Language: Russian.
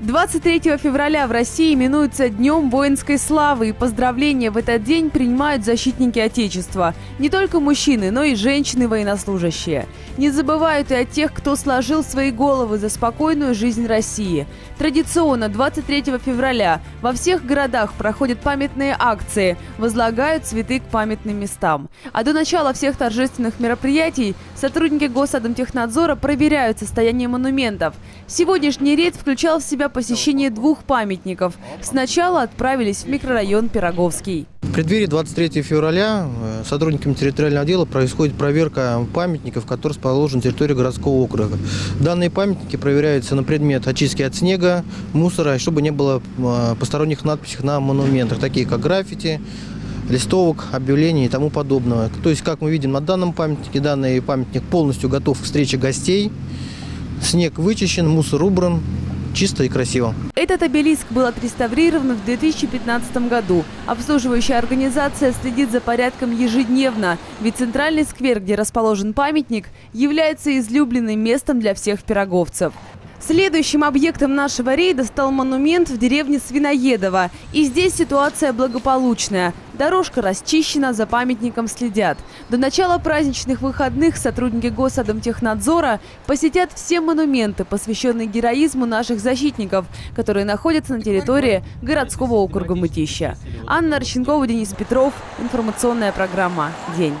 23 февраля в России именуется Днем воинской славы, и поздравления в этот день принимают защитники Отечества. Не только мужчины, но и женщины-военнослужащие. Не забывают и о тех, кто сложил свои головы за спокойную жизнь России. Традиционно 23 февраля во всех городах проходят памятные акции, возлагают цветы к памятным местам. А до начала всех торжественных мероприятий сотрудники Госадомтехнадзора проверяют состояние монументов. Сегодняшний рейд включал в себя посещение двух памятников. Сначала отправились в микрорайон Пироговский. В преддверии 23 февраля э, сотрудниками территориального отдела происходит проверка памятников, которые расположены на территории городского округа. Данные памятники проверяются на предмет очистки от снега, мусора, чтобы не было э, посторонних надписей на монументах, такие как граффити, листовок, объявлений и тому подобного. То есть, как мы видим на данном памятнике, данный памятник полностью готов к встрече гостей. Снег вычищен, мусор убран, чисто и красиво. Этот обелиск был отреставрирован в 2015 году. Обслуживающая организация следит за порядком ежедневно, ведь центральный сквер, где расположен памятник, является излюбленным местом для всех пироговцев. Следующим объектом нашего рейда стал монумент в деревне Свиноедово. И здесь ситуация благополучная. Дорожка расчищена, за памятником следят. До начала праздничных выходных сотрудники Госадомтехнадзора посетят все монументы, посвященные героизму наших защитников, которые находятся на территории городского округа Мытища. Анна Арченкова, Денис Петров. Информационная программа «День».